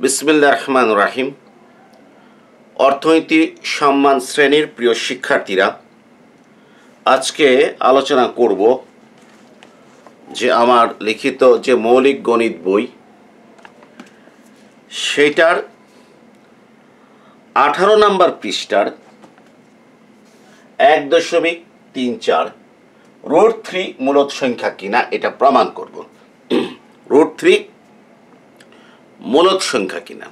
বিসমিল্লা রহমান রাহিম। অর্থনীতি সম্মান শ্রেণির প্রিয় শিক্ষার্থীরা, আজকে আলোচনা করব যে আমার লিখিত যে মৌলিক গণিত বই সেটার আঠারো নাম্বার পৃষ্ঠার এক দশমিক তিন চার রোড থ্রি মূলত সংখ্যা কিনা এটা প্রমাণ করব। রোড থ্রি মূলত সংখ্যা কিনা?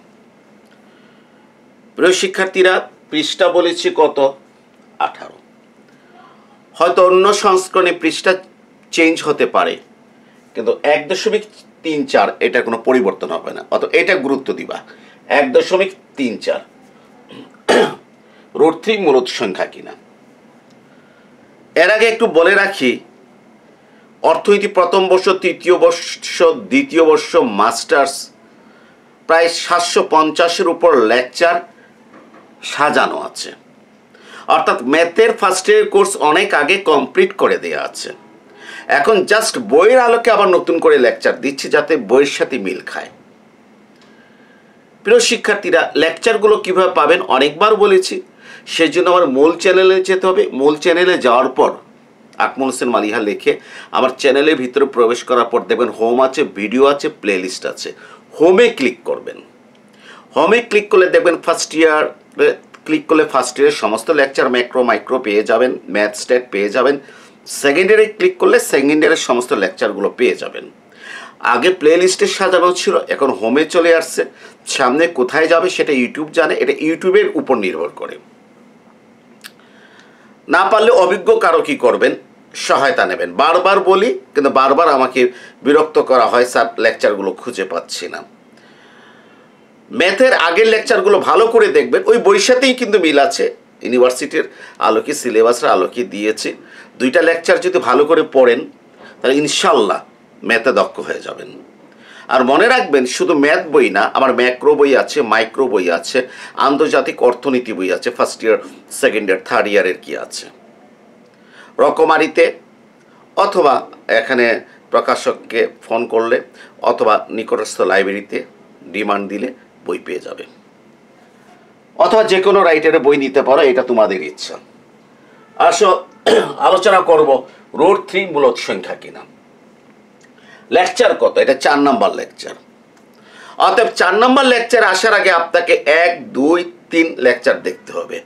প্রিয় শিক্ষার্থীরা, পৃষ্ঠা বলেছি কত? আঠারো। হয়তো অন্য সংস্করণে পৃষ্ঠা চেঞ্জ হতে পারে, কিন্তু এক দশমিক তিন চার এটা কোনো পরিবর্তন হবে না। অত এটা গুরুত্ব দিবা। এক দশমিক তিন চার। রোড থ্রি মূলত সংখ্যা কিনা? এর আগে একটু বলে রাখি, অর্থনীতি প্রথম বর্ষ, তৃতীয় বর্ষ, দ্বিতীয় বর্ষ, মাস্টার্স প্রায় সাতশো পঞ্চাশের উপর লেকচার সাজানো আছে। অর্থাৎ ম্যাথের ফার্স্ট ইয়ার কোর্স অনেক আগে কমপ্লিট করে দেওয়া আছে। এখন জাস্ট বইয়ের আলোকে আবার নতুন করে লেকচার দিচ্ছি যাতে বইয়ের সাথে মিল খায়। প্রিয় শিক্ষার্থীরা, লেকচারগুলো কীভাবে পাবেন অনেকবার বলেছি। সেই জন্য আমার মূল চ্যানেলে যেতে হবে। মূল চ্যানেলে যাওয়ার পর আকমল হোসেন মালিহা লিখে আমার চ্যানেলের ভিতরে প্রবেশ করার পর দেখবেন হোম আছে ভিডিও আছে প্লেলিস্ট আছে। হোমে ক্লিক করবেন। হোমে ক্লিক করলে দেখবেন ফার্স্ট ইয়ার ক্লিক করলে ফার্স্ট ইয়ারের সমস্ত লেকচার ম্যাক্রো মাইক্রো পেয়ে যাবেন ম্যাথ স্টেট পেয়ে যাবেন। সেকেন্ড ইয়ারে ক্লিক করলে সেকেন্ড ইয়ারের সমস্ত লেকচারগুলো পেয়ে যাবেন। আগে প্লে লিস্টে সাজানো ছিল, এখন হোমে চলে আসছে। সামনে কোথায় যাবে সেটা ইউটিউব জানে, এটা ইউটিউবের উপর নির্ভর করে। না পারলে অভিজ্ঞ কারও কি করবেন? সহায়তা নেবেন। বারবার বলি, কিন্তু বারবার আমাকে বিরক্ত করা হয়, স্যার লেকচারগুলো খুঁজে পাচ্ছি না। ম্যাথের আগের লেকচারগুলো ভালো করে দেখবেন, ওই বইয়ের সাথেই কিন্তু মিল আছে। ইউনিভার্সিটির আলোকে, সিলেবাসের আলোকে দিয়েছে। দুইটা লেকচার যদি ভালো করে পড়েন, তাহলে ইনশাল্লাহ ম্যাথে দক্ষ হয়ে যাবেন। আর মনে রাখবেন, শুধু ম্যাথ বই না, আমার ম্যাক্রো বই আছে, মাইক্রো বই আছে, আন্তর্জাতিক অর্থনীতি বই আছে first year second year third ইয়ারের কি আছে। রকমারিতে, অথবা এখানে প্রকাশককে ফোন করলে, অথবা নিকটস্থ লাইব্রেরিতে ডিমান্ড দিলে বই পেয়ে যাবে। অথবা যে কোনো রাইটারে বই নিতে পারো, এটা তোমাদের ইচ্ছা। আসো, আলোচনা করব, রোড থ্রি মূলত সংখ্যা কিনা। লেকচার কত? এটা চার নাম্বার লেকচার। অতএব চার নাম্বার লেকচার আসার আগে আপনাকে এক, দুই, তিন লেকচার দেখতে হবে।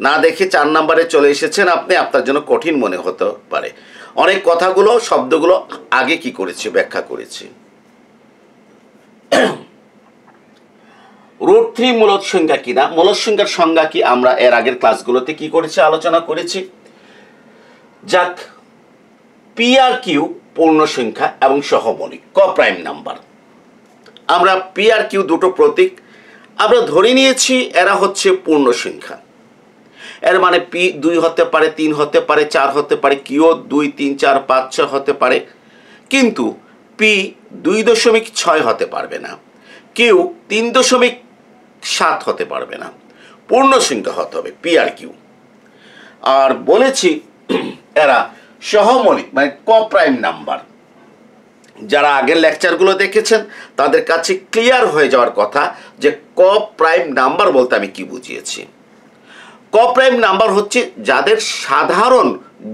না দেখে চার নাম্বারে চলে এসেছেন আপনি, আপনার জন্য কঠিন মনে হতে পারে। অনেক কথাগুলো, শব্দগুলো আগে কি করেছি, ব্যাখ্যা করেছি। রুট থ্রি মূলত সংখ্যা কি না? মূলত সংখ্যার সংজ্ঞা কি? আমরা এর আগের ক্লাসগুলোতে কি করেছি, আলোচনা করেছি। যাক পি আর কিউ পূর্ণ সংখ্যা এবং সহমৌলিক, ক প্রাইম নাম্বার। আমরা পি আর কিউ দুটো প্রতীক, আমরা ধরে নিয়েছি, এরা হচ্ছে পূর্ণ সংখ্যা। এর মানে পি দুই হতে পারে, তিন হতে পারে, চার হতে পারে, কিউ দুই, তিন, চার, পাঁচ, ছয় হতে পারে। কিন্তু পি দুই দশমিক ছয় হতে পারবে না, কিউ তিন দশমিক সাত হতে পারবে না। পূর্ণ সংখ্যা হতে হবে পি আর কিউ। আর বলেছি এরা সহমৌলিক মানে ক প্রাইম নাম্বার। যারা আগের লেকচারগুলো দেখেছেন, তাদের কাছে ক্লিয়ার হয়ে যাওয়ার কথা যে ক প্রাইম নাম্বার বলতে আমি কি বুঝিয়েছি। ক প্রাইম নাম্বার হচ্ছে যাদের সাধারণ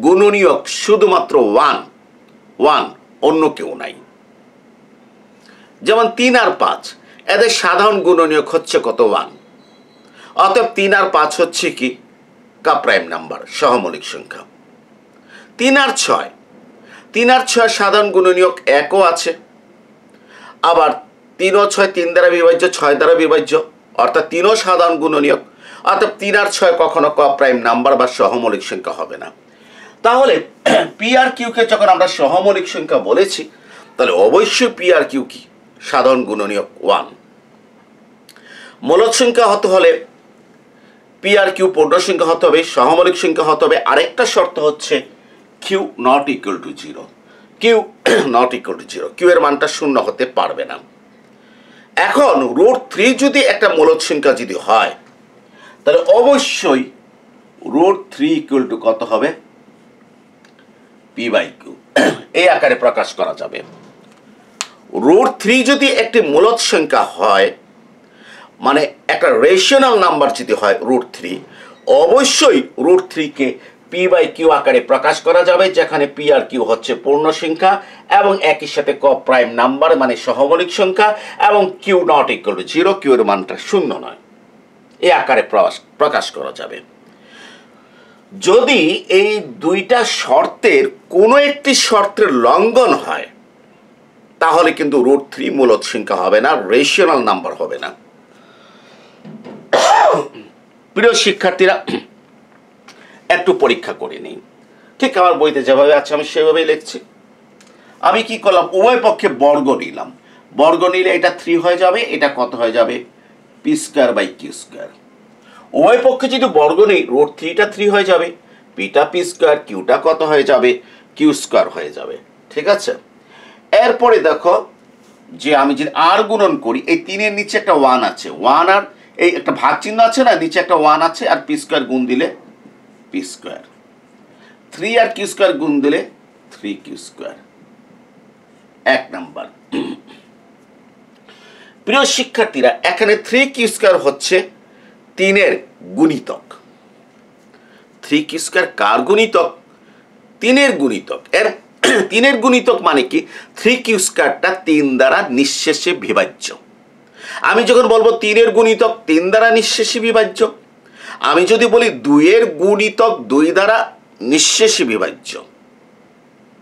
গুণনীয়ক শুধুমাত্র ওয়ান ওয়ান অন্য কেউ নাই। যেমন তিন আর পাঁচ, এদের সাধারণ গুণনীয়ক হচ্ছে কত ওয়ান অতএব তিন আর পাঁচ হচ্ছে কি? কা প্রাইম নাম্বার, সহমৌলিক সংখ্যা। তিন আর ছয়, তিন আর ছয় সাধারণ গুণনীয়ক একও আছে। আবার তিন ও ছয় তিন দ্বারা বিভাজ্য, ছয় দ্বারা বিভাজ্য, অর্থাৎ তিনও সাধারণ গুণনীয়ক অর্থাৎ তিন আর ছয় কখনো ক প্রাইম নাম্বার বা সহমৌলিক সংখ্যা হবে না। তাহলে পি আর কিউকে যখন আমরা সহমৌলিক সংখ্যা বলেছি, তাহলে অবশ্যই পি আর কিউ কি? সাধারণ গুণনীয়ক ওয়ান মূলত সংখ্যা হতে হলে পি আর কিউ পূর্ণ সংখ্যা হতে হবে, সহমৌলিক সংখ্যা হতে হবে। আরেকটা শর্ত হচ্ছে Q not equal to zero Q not equal to zero Q এর মানটা শূন্য হতে পারবে না। এখন রুট থ্রি যদি একটা মূলত সংখ্যা যদি হয় তাহলে অবশ্যই রুট থ্রি ইকুয়াল টু কত হবে? পি বাই কিউ এই আকারে প্রকাশ করা যাবে। রুট থ্রি যদি একটি মূলত সংখ্যা হয় মানে একটা রেশনাল নাম্বার যদি হয় রুট থ্রি অবশ্যই রুট থ্রিকে পি বাই কিউ আকারে প্রকাশ করা যাবে, যেখানে পি আর কিউ হচ্ছে পূর্ণ সংখ্যা এবং একই সাথে ক প্রাইম নাম্বার মানে সহমৌলিক সংখ্যা এবং Q not equal to zero Q এর মানটা শূন্য নয়। এই আকারে প্রকাশ করা যাবে। যদি এই দুইটা শর্তের কোনো একটি শর্তের লঙ্ঘন হয়, তাহলে কিন্তু রুট থ্রি মূলত সংখ্যা হবে না রেশনাল নাম্বার হবে না। প্রিয় শিক্ষার্থীরা, একটু পরীক্ষা করে নিই। ঠিক আমার বইতে যেভাবে আছে, আমি সেভাবেই লিখছি। আমি কি করলাম? উভয় পক্ষে বর্গ নিলাম। বর্গ নিলে এটা থ্রি হয়ে যাবে, এটা কত হয়ে যাবে? P square by Q square উভয় পক্ষে যদি বর্গ নেই রোড থ্রিটা থ্রি হয়ে যাবে পিটা পি স্কোয়ার কিউটা কত হয়ে যাবে কিউ স্কোয়ার হয়ে যাবে। ঠিক আছে? এরপরে দেখো, যে আমি যদি আর গুণন করি, এই তিনের নিচে একটা ওয়ান আছে। ওয়ান আর এই একটা ভাগ চিহ্ন আছে না, নিচে একটা ওয়ান আছে, আর পি স্কোয়ার গুণ দিলে পি স্কোয়ার থ্রি আর কিউ স্কোয়ার গুণ দিলে থ্রি কিউ স্কোয়ার এক নাম্বার প্রিয় শিক্ষার্থীরা, এখানে থ্রি কিউ স্কোয়ার হচ্ছে তিনের গুণিতক। থ্রি কিউ স্কোয়ার কার গুণিতক? তিনের গুণিতক। এর তিনের গুণিতক মানে কি? থ্রি কিউ স্কোয়ারটা তিন দ্বারা নিঃশেষে বিভাজ্য। আমি যখন বলব তিনের গুণিতক, তিন দ্বারা নিঃশেষে বিভাজ্য। আমি যদি বলি দুইয়ের গুণিতক, দুই দ্বারা নিঃশেষে বিভাজ্য।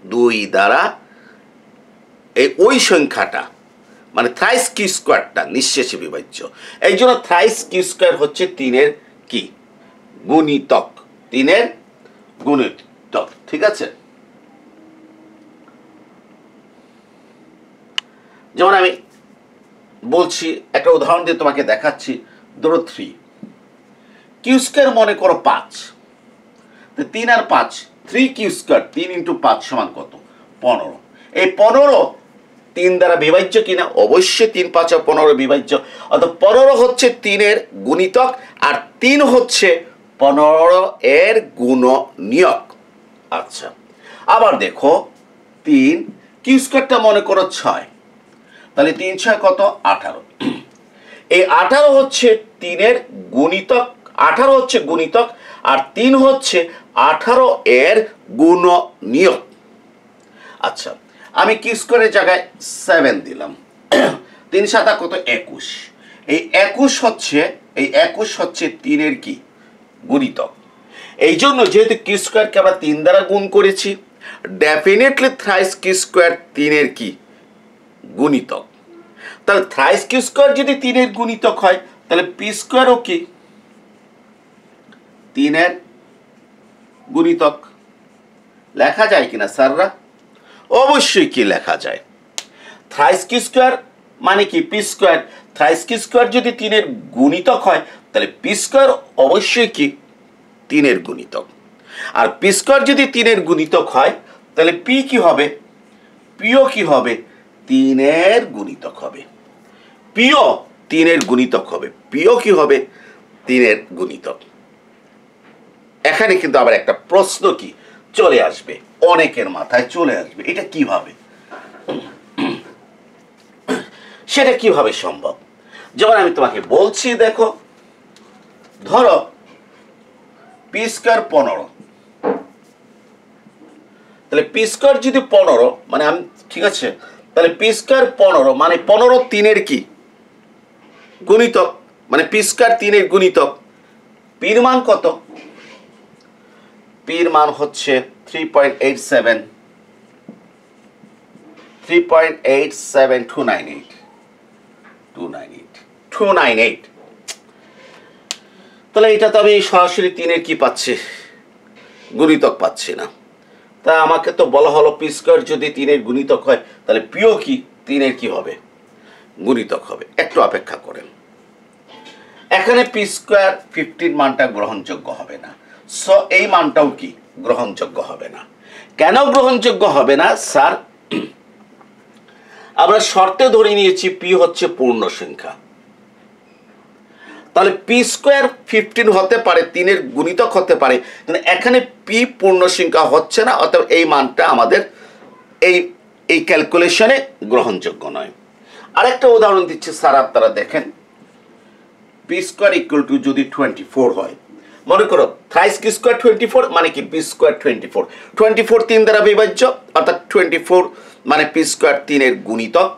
দুই দ্বারা এই ওই সংখ্যাটা মানে থ্রাইস কিউ স্কোয়ারটা নিঃশেষে বিভাজ্য। এই জন্য থ্রাইস কিউ স্কোয়ার হচ্ছে তিনের কি? গুণিতক। তিনের গুণিতক। ঠিক আছে? যেমন আমি বলছি, একটা উদাহরণ দিয়ে তোমাকে দেখাচ্ছি। ধরো থ্রি কিউ স্কোয়ার মনে করো পাঁচ। তিন আর পাঁচ থ্রি কিউ স্কোয়ার তিন ইন্টু পাঁচ সমান কত? পনেরো। এই পনেরো তিন দ্বারা বিভাজ্য কিনা? অবশ্যই তিন, পাঁচ পনেরো বিভাজ্য। অত পনেরো হচ্ছে তিনের গুণিতক আর তিন হচ্ছে পনেরো এর গুণ নিয়ক আচ্ছা আবার দেখো, তিন কিউ স্কোয়ারটা মনে করো ছয়। তাহলে তিন, ছয় কত? আঠারো। এই আঠারো হচ্ছে তিনের গুণিতক, আঠারো হচ্ছে গুণিতক আর তিন হচ্ছে আঠারো এর গুণ নিয়ক আচ্ছা আমি কি স্কোয়ারের জায়গায় সেভেন দিলাম। তিন সাতা কত? একুশ। এই একুশ হচ্ছে, এই একুশ হচ্ছে তিনের কি? গুণিতক। এই জন্য যেহেতু কি স্কোয়ারকে আমরা তিন দ্বারা গুণ করেছি ডেফিনেটলি থ্রাইস কি স্কোয়ার তিনের কি? গুণিতক। তাহলে থ্রাইস কি স্কোয়ার যদি তিনের গুণিতক হয়, তাহলে পি স্কোয়ারও কি? তিনের গুণিতক। লেখা যায় কিনা স্যাররা? অবশ্যই কি লেখা যায়? থ্রাইস কি স্কোয়ার মানে কি? P square. Thrice K square যদি তিনের গুণিতক হয়, তাহলে পি স্কোয়ার অবশ্যই কি? তিনের গুণিতক। আর পি স্কোয়ার যদি তিনের গুণিতক হয়, তাহলে পি কি হবে? পিও কি হবে? তিনের গুণিতক হবে। পিও তিনের গুণিতক হবে। পিও কি হবে? তিনের গুণিতক। এখানে কিন্তু আবার একটা প্রশ্ন কি? চলে আসবে, অনেকের মাথায় চলে আসবে। এটা কীভাবে? সেটা কীভাবে সম্ভব? যেমন আমি তোমাকে বলছি, দেখো, ধরো পি স্কোয়ার পনেরো। তাহলে পি স্কোয়ার যদি পনেরো মানে আমি, ঠিক আছে? তাহলে পি স্কোয়ার পনেরো মানে পনেরো তিনের কি? গুণিতক। মানে পি স্কোয়ার তিনের গুণিতক। পির মান কত? পির মান হচ্ছে three point eight seven three point eight seven two nine eight two nine eight two nine eight তাহলে এটা তো আমি সরাসরি তিনের কি পাচ্ছি? গুণিতক পাচ্ছি না। তা আমাকে তো বলা হলো পি স্কোয়ার যদি তিনের গুণিতক হয়, তাহলে পিও কি? তিনের কি হবে? গুণিতক হবে। একটু অপেক্ষা করেন। এখানে পি স্কোয়ার ফিফটিন মানটা গ্রহণযোগ্য হবে না। সো এই মানটাও কি গ্রহণযোগ্য হবে না? কেন গ্রহণযোগ্য হবে না, স্যার? আমরা শর্তে ধরে নিয়েছি পি হচ্ছে পূর্ণ সংখ্যা। তাহলে পি স্কোয়ার ফিফটিন হতে পারে, তিনের গুণিতক হতে পারে, কিন্তু এখানে পি পূর্ণ সংখ্যা হচ্ছে না, অতএব এই মানটা আমাদের এই এই ক্যালকুলেশনে গ্রহণযোগ্য নয়। আরেকটা উদাহরণ দিচ্ছি, স্যার, আপনারা দেখেন। পি স্কোয়ার ইকুয়াল টু যদি টোয়েন্টি ফোর হয় মনে করো থ্রাইস কি স্কোয়ার টোয়েন্টি ফোর মানে কি? P square twenty four twenty four তিন দ্বারা বিভাজ্য, অর্থাৎ টোয়েন্টি ফোর মানে পি স্কোয়ার তিনের গুণিতক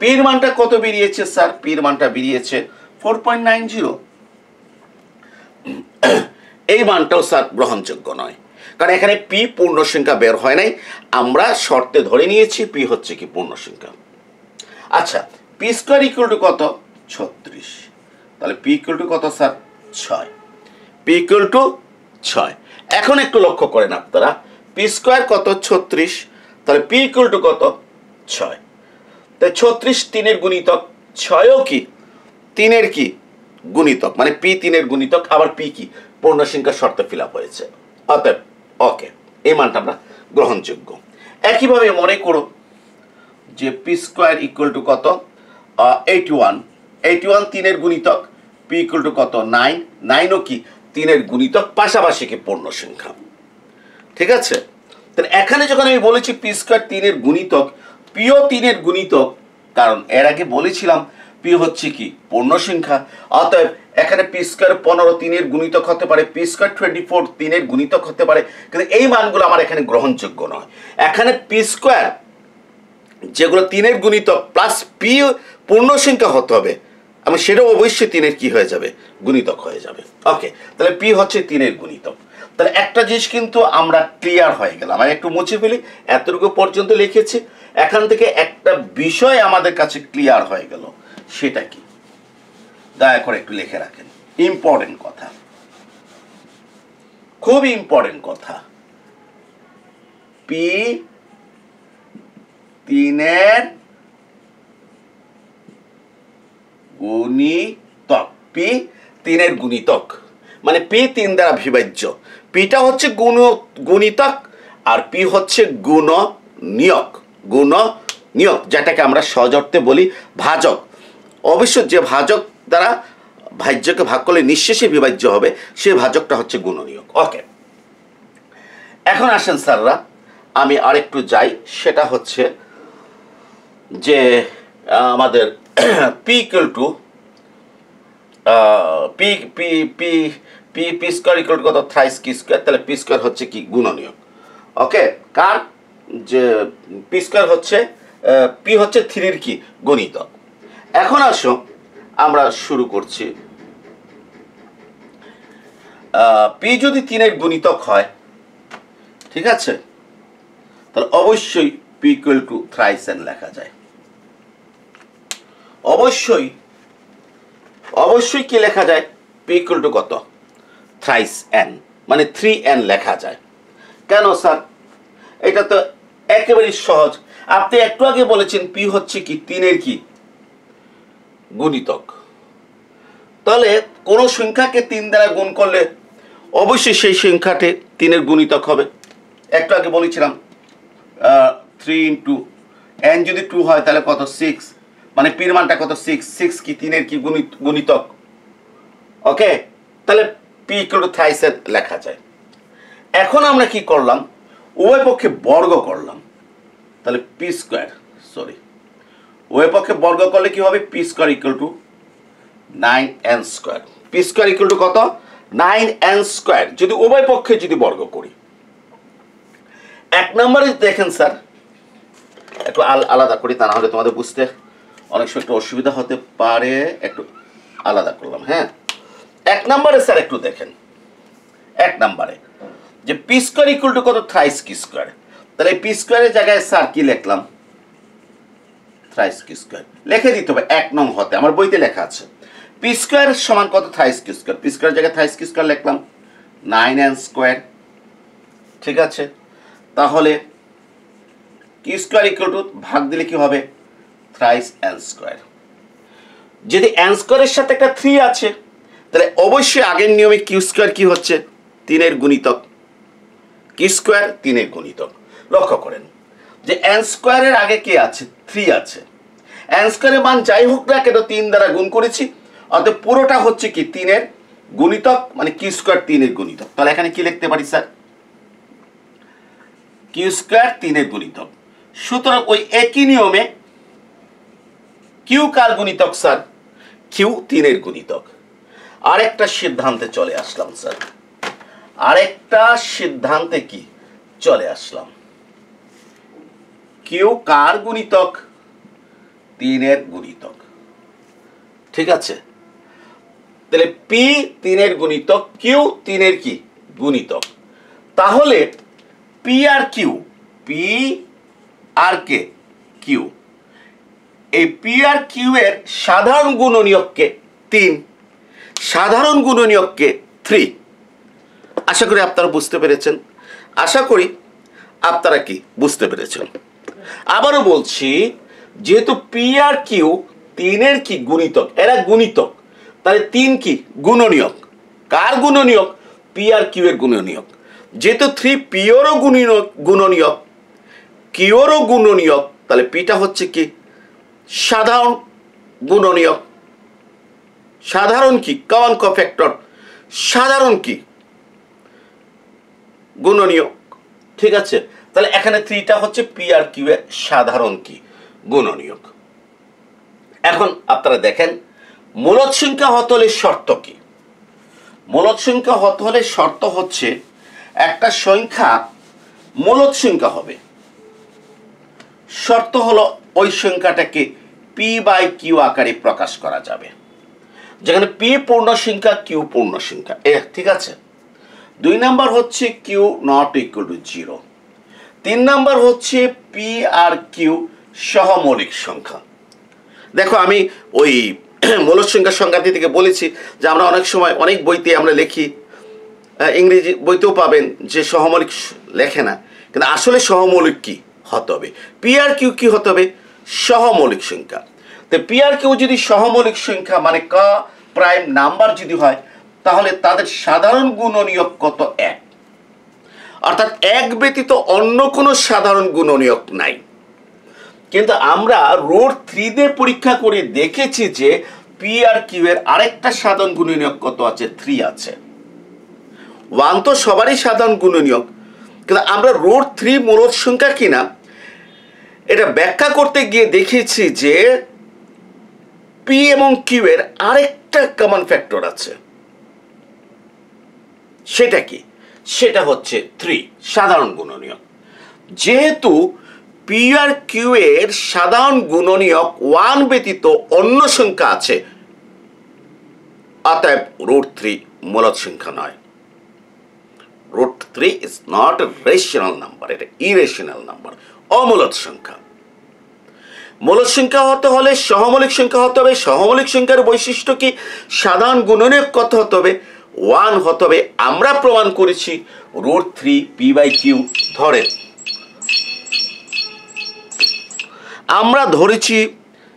পির মানটা কত বেরিয়েছে স্যার পির মানটা বেরিয়েছে ফোর পয়েন্ট নাইন জিরো এই মানটাও স্যার গ্রহণযোগ্য নয়। কারণ এখানে পি পূর্ণ সংখ্যা বের হয় নাই। আমরা শর্তে ধরে নিয়েছি পি হচ্ছে কি পূর্ণ সংখ্যা আচ্ছা পি স্কোয়ার ইকুয়াল টু কত? ছত্রিশ। তাহলে পি ইকুয়াল টু কত স্যার ছয়। পি ইকুয়াল টু ছয়। এখন একটু লক্ষ্য করেন আপনারা। পি স্কোয়ার কত? ছত্রিশ। তাহলে পি ইকুয়াল টু কত? ছয়। তাই ছত্রিশ তিনের গুণিতক ছয়ও কি? তিনের কি? গুণিতক। মানে পি তিনের গুণিতক, আবার পি কি? পূর্ণ সংখ্যা শর্তে ফিল আপ হয়েছে। অতএব ওকে এই মানটা আমরা গ্রহণযোগ্য। একইভাবে মনে করো যে পি স্কোয়ার ইকুয়াল টু কত? এইটি ওয়ান এইটি ওয়ান তিনের গুণিতক পি ইকুয়াল টু কত? নাইন নাইনও কি? তিনের গুণিতক পাশাপাশি কি পূর্ণ সংখ্যা? ঠিক আছে? তাহলে এখানে যখন আমি বলেছি পি স্কোয়ার তিনের গুণিতক, পিও তিনের গুণিতক, কারণ এর আগে বলেছিলাম পি হচ্ছে কি পূর্ণ সংখ্যা, অতএব এখানে পি স্কোয়ার পনেরো তিনের গুণিতক হতে পারে, পি স্কোয়ার টোয়েন্টি ফোর তিনের গুণিতক হতে পারে, কিন্তু এই মানগুলো আমার এখানে গ্রহণযোগ্য নয়। এখানে পি স্কোয়ার যেগুলো তিনের গুণিতক প্লাস পি পূর্ণ সংখ্যা হতে হবে এবং সেটাও অবশ্যই তিনের কি হয়ে যাবে? গুণিতক হয়ে যাবে। ওকে তাহলে পি হচ্ছে তিনের গুণিতক। তাহলে একটা জিনিস কিন্তু আমরা ক্লিয়ার হয়ে গেলাম। আমি একটু মুছে ফেলি, এতটুকু পর্যন্ত লিখেছি। এখান থেকে একটা বিষয় আমাদের কাছে ক্লিয়ার হয়ে গেল, সেটা কি? দয়া করে একটু লিখে রাখেন। ইম্পর্টেন্ট কথা। খুব ইম্পর্টেন্ট কথা। পি তিনের গুণিতক পি তিনের গুণিতক মানে পি তিন দ্বারা বিভাজ্য। পিটা হচ্ছে গুণ গুণিতক আর পি হচ্ছে গুণ নিয়ক গুণ নিয়ক যেটাকে আমরা সহজ অর্থে বলি ভাজক। অবশ্য যে ভাজক দ্বারা ভাজ্যকে ভাগ করলে নিঃশেষে বিভাজ্য হবে, সে ভাজকটা হচ্ছে গুণ গুণনীয়ক। ওকে। এখন আসেন স্যাররা, আমি আরেকটু যাই। সেটা হচ্ছে যে, আমাদের P equal to P P P P P square equal to কত? থ্রাইস কি স্কোয়ার তাহলে পি স্কোয়ার হচ্ছে কি? গুণনীয়ক। ওকে কার? যে পি স্কোয়ার হচ্ছে পি হচ্ছে থ্রির কি? গণিতক। এখন আসো, আমরা শুরু করছি। পি যদি তিনের গুণিতক হয়, ঠিক আছে? তাহলে অবশ্যই P equal to thrice N লেখা যায়। অবশ্যই অবশ্যই কি লেখা যায়? পি ইকুয়াল টু কত? থ্রাইস এন মানে থ্রি এন লেখা যায়। কেন স্যার এটা তো একেবারেই সহজ। আপনি একটু আগে বলেছেন পি হচ্ছে কি? তিনের কি? গুণিতক। তাহলে কোনো সংখ্যাকে তিন দ্বারা গুণ করলে অবশ্যই সেই সংখ্যাটি তিনের গুণিতক হবে। একটু আগে বলেছিলাম থ্রি ইন্টু এন যদি টু হয়, তাহলে কত? সিক্স মানে পির মানটা কত? সিক্স সিক্স কি তিনের কি গুণিত, গুণিতক? ওকে তাহলে পি ইকুয়াল টু লেখা যায়। এখন আমরা কি করলাম? উভয় পক্ষে বর্গ করলাম। তাহলে পি স্কোয়ার সরি উভয় পক্ষে বর্গ করলে কি হবে? P square equal to nine N square P square equal to কত? নাইন এন স্কোয়ার যদি উভয় পক্ষে যদি বর্গ করি। এক নম্বরে দেখেন স্যার একটু আল- আলাদা করি, তা না হলে তোমাদের বুঝতে অনেক সময় একটু অসুবিধা হতে পারে, একটু আলাদা করলাম হ্যাঁ? এক নম্বরে স্যার একটু দেখেন। এক নম্বরে, যে পি স্কোয়ার ইকুয়াল টু কত? থ্রাইস কি স্কোয়ার তাহলে এই পি স্কোয়ারের জায়গায় স্যার কি লিখলাম? থ্রাইস কি স্কোয়ার লিখে দিতে হবে, এক নং হতে। আমার বইতে লেখা আছে। পি স্কোয়ার সমান কত? Thrice K square P square জায়গায় থ্রাইস কি স্কোয়ার লিখলাম। নাইন এন স্কোয়ার ঠিক আছে? তাহলে কি স্কোয়ার ইকুয়াল টু ভাগ দিলে কি হবে? থ্রাইস এন স্কোয়ার যদি এন স্কোয়ারের সাথে একটা থ্রি আছে, তাহলে অবশ্যই আগের নিয়মে কিউ স্কোয়ার কি হচ্ছে? তিনের গুণিতক। কি স্কোয়ার তিনের গুণিতক। লক্ষ্য করেন যে এন স্কোয়ারের আগে কে আছে? থ্রি আছে। এন স্কোয়ারের মান যাই হোক না কেন তিন দ্বারা গুণ করেছি অর্থাৎ পুরোটা হচ্ছে কি তিনের গুণিতক মানে কি স্কোয়ার তিনের গুণিতক। তাহলে এখানে কি লিখতে পারি, স্যার? কিউ স্কোয়ার তিনের গুণিতক। সুতরাং ওই একই নিয়মে কিউ কার গুণিতক, স্যার? কিউ তিনের গুণিতক। আরেকটা সিদ্ধান্তে চলে আসলাম, স্যার। আরেকটা সিদ্ধান্তে কি? চলে আসলাম। কিউ কার গুণিতক? তিনের গুণিতক। ঠিক আছে? তাহলে পি তিনের গুণিতক, কিউ তিনের কি? গুণিতক। তাহলে পি আর কিউ, পি আর কে? কিউ। এই পি আর কিউ এর সাধারণ গুণনীয়ককে তিন, সাধারণ গুণনীয়ককে থ্রি। আশা করি আপনারা বুঝতে পেরেছেন। আশা করি আপনারা কি বুঝতে পেরেছেন। আবারও বলছি, যেহেতু পি আর কিউ তিনের কি গুণিতক? এরা গুণিতক। তাহলে তিন কি গুণনীয়ক? কার গুণনীয়ক? পি আর কিউ এর গুণনীয়ক। যেহেতু থ্রি পিওরও গুণনীয়ক গুণনীয়ক, কিওরও গুণনীয়ক, তাহলে পিটা হচ্ছে কি? সাধারণ গুণনীয়ক। সাধারণ কি? কমন কফ্যাক্টর সাধারণ কি? গুণনীয়ক। ঠিক আছে? তাহলে এখানে থ্রিটা হচ্ছে পি আর কিউ এর সাধারণ কি? গুণনীয়ক। এখন আপনারা দেখেন মূলত সংখ্যা হতে হলে শর্ত কি? মূলত সংখ্যা হতে হলে শর্ত হচ্ছে, একটা সংখ্যা মূলত সংখ্যা হবে। শর্ত হলো ওই সংখ্যাটাকে পি বাই কিউ আকারে প্রকাশ করা যাবে। যেখানে পি পূর্ণ সংখ্যা কিউ পূর্ণ সংখ্যা। এ, ঠিক আছে? দুই নাম্বার হচ্ছে Q not equal to zero তিন নাম্বার হচ্ছে পি আর কিউ সহমৌলিক সংখ্যা। দেখো, আমি ওই মূলত সংখ্যার সংজ্ঞাতি থেকে বলেছি যে আমরা অনেক সময় অনেক বইতে আমরা লিখি ইংরেজি বইতেও পাবেন যে সহমৌলিক লেখে না। কিন্তু আসলে সহমৌলিক কি হতে হবে? পি আর কিউ কি হতে হবে? সহমৌলিক সংখ্যা। তো পি আর কিউ যদি সহমৌলিক সংখ্যা মানে ক প্রাইম নাম্বার যদি হয়, তাহলে তাদের সাধারণ গুণনীয়ক কত এক? অর্থাৎ এক ব্যতীত অন্য কোনো সাধারণ গুণনীয়ক নাই। কিন্তু আমরা রোড থ্রি দিয়ে পরীক্ষা করে দেখেছি যে পি আর কিউ এর আরেকটা সাধারণ গুণনীয়ক কত আছে? থ্রি আছে। ওয়ান তো সবারই সাধারণ গুণনীয়ক। কিন্তু আমরা রোড থ্রি মূলত সংখ্যা কিনা এটা ব্যাখ্যা করতে গিয়ে দেখেছি যে পি এবং কিউ এর আরেকটা কমন ফ্যাক্টর আছে। সেটা কি? সেটা হচ্ছে থ্রি সাধারণ গুণনীয়ক। যেহেতু পি আর কিউ এর সাধারণ গুণনীয়ক ওয়ান ব্যতীত অন্য সংখ্যা আছে, অতএব রুট থ্রি মূলত সংখ্যা নয়। Root three is not rational number এটা ইরেশনাল নাম্বার অমূলত সংখ্যা। মূলত সংখ্যা হতে হলে সহমৌলিক সংখ্যা হতে হবে। সহমৌলিক সংখ্যার বৈশিষ্ট্য কি? সাধারণ গুণনীয়ক কত হতে হবে? ওয়ান হতে হবে। আমরা প্রমাণ করেছি root three P by Q ধরে। আমরা ধরেছি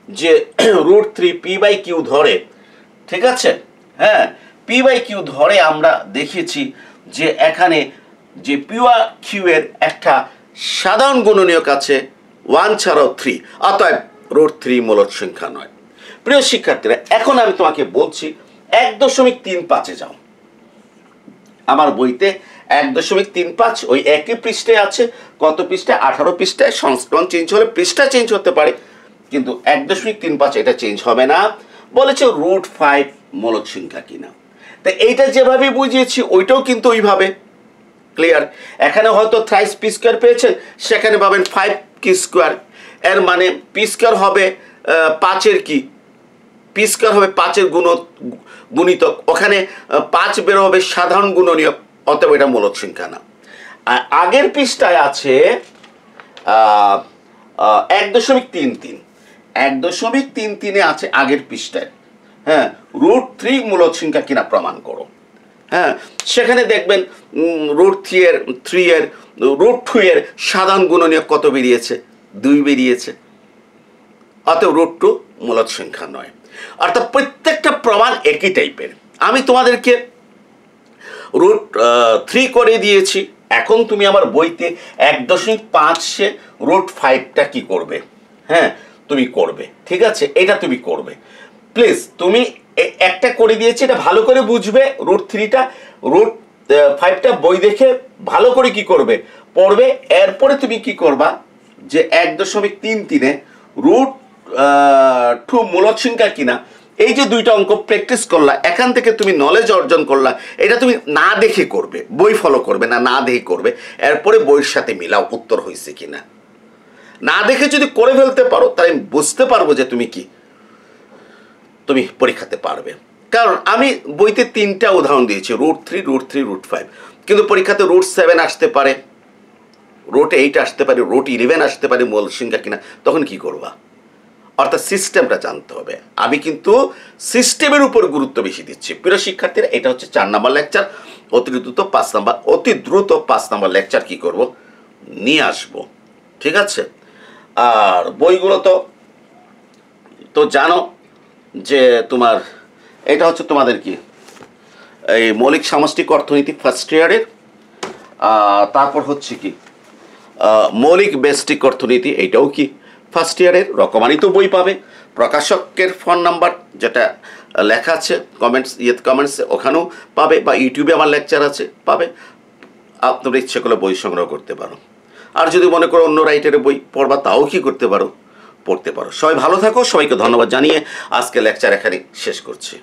যে root three P by Q ধরে। ঠিক আছে? হ্যাঁ? পি বাই কিউ ধরে আমরা দেখেছি যে এখানে যে পিওয়া কিউ এর একটা সাধারণ গুণনীয়ক আছে ওয়ান ছাড়াও থ্রি, অতএব রুট থ্রি মূলত সংখ্যা নয়। প্রিয় শিক্ষার্থীরা, এখন আমি তোমাকে বলছি এক দশমিক তিন পাঁচে যাও। আমার বইতে এক দশমিক তিন পাঁচ ওই একই পৃষ্ঠে আছে, কত পৃষ্ঠায় আঠারো পৃষ্ঠায় সংস্করণ চেঞ্জ হলে পৃষ্ঠা চেঞ্জ হতে পারে। কিন্তু এক দশমিক তিন পাঁচ এটা চেঞ্জ হবে না। বলেছে রুট ফাইভ মূলত সংখ্যা কিনা। তা এইটা যেভাবে বুঝিয়েছি, ওইটাও কিন্তু ওইভাবে। ক্লিয়ার এখানে হয়তো থ্রাইস পি স্কোয়ার পেয়েছেন সেখানে পাবেন ফাইভ কি স্কোয়ার এর মানে পি স্কোয়ার হবে পাঁচের কি? পি স্কোয়ার হবে পাঁচের গুণ, গুণিতক। ওখানে পাঁচ বের হবে সাধারণ গুণনীয়ক অতএব এটা মূলত সংখ্যা না আগের পৃষ্ঠায় আছে এক দশমিক তিন তিন। এক দশমিক তিন তিনে আছে আগের পৃষ্ঠায়। হ্যাঁ রুট থ্রি মূলত সংখ্যা কিনা প্রমাণ করো। হ্যাঁ সেখানে দেখবেন রুট থ্রি এর থ্রি এর রুট টু এর সাধারণ গুণনীয়ক কত বেরিয়েছে? দুই বেরিয়েছে। অতএব রুট টু মূলত সংখ্যা নয়। অর্থাৎ প্রত্যেকটা প্রমাণ একই টাইপের আমি তোমাদেরকে রুট থ্রি করে দিয়েছি। এখন তুমি আমার বইতে এক দশমিক পাঁচে রুট ফাইভটা কি করবে? হ্যাঁ তুমি করবে। ঠিক আছে? এটা তুমি করবে। প্লিজ তুমি একটা করে দিয়েছি, এটা ভালো করে বুঝবে রুট থ্রিটা রুট ফাইভটা বই দেখে ভালো করে কি করবে? পড়বে, এরপরে তুমি কি করবা? যে এক দশমিক তিন তিনে রুট টু মূলত সংখ্যা কিনা, এই যে দুইটা অঙ্ক প্র্যাকটিস করলা, এখান থেকে তুমি নলেজ অর্জন করলা, এটা তুমি না দেখে করবে, বই ফলো করবে না না দেখে করবে, এরপরে বইয়ের সাথে মিলাও উত্তর হয়েছে কিনা। না দেখে যদি করে ফেলতে পারো, তাহলে বুঝতে পারব যে তুমি কি। তুমি পরীক্ষাতে পারবে। কারণ আমি বইতে তিনটা উদাহরণ দিয়েছি root three root three root five কিন্তু পরীক্ষাতে রুট সেভেন আসতে পারে রুট এইট আসতে পারে রুট ইলেভেন আসতে পারে মূল সংখ্যা কিনা, তখন কি করবা? অর্থাৎ সিস্টেমটা জানতে হবে। আমি কিন্তু সিস্টেমের উপর গুরুত্ব বেশি দিচ্ছি। প্রিয় শিক্ষার্থীরা, এটা হচ্ছে চার নাম্বার লেকচার অতি দ্রুত পাঁচ নাম্বার, অতি দ্রুত পাঁচ নাম্বার লেকচার কি করব? নিয়ে আসব। ঠিক আছে? আর বইগুলো তো তো জানো যে তোমার, এটা হচ্ছে তোমাদের কি? এই মৌলিক সামষ্টিক অর্থনীতি ফার্স্ট ইয়ারের তারপর হচ্ছে কি? মৌলিক বেস্টিক অর্থনীতি, এইটাও কি? ফার্স্ট ইয়ারের রকমানিত বই পাবে। প্রকাশকের ফোন নাম্বার যেটা লেখা আছে কমেন্টস ইয়ে কমেন্টসে ওখানেও পাবে, বা ইউটিউবে আমার লেকচার আছে, পাবে। আপনার ইচ্ছে করলে বই সংগ্রহ করতে পারো। আর যদি মনে করো অন্য রাইটারের বই পড়বা, তাও কি করতে পারো? পড়তে পারো। সবাই ভালো থাকো সবাইকে ধন্যবাদ জানিয়ে আজকে লেকচার এখানে শেষ করছি।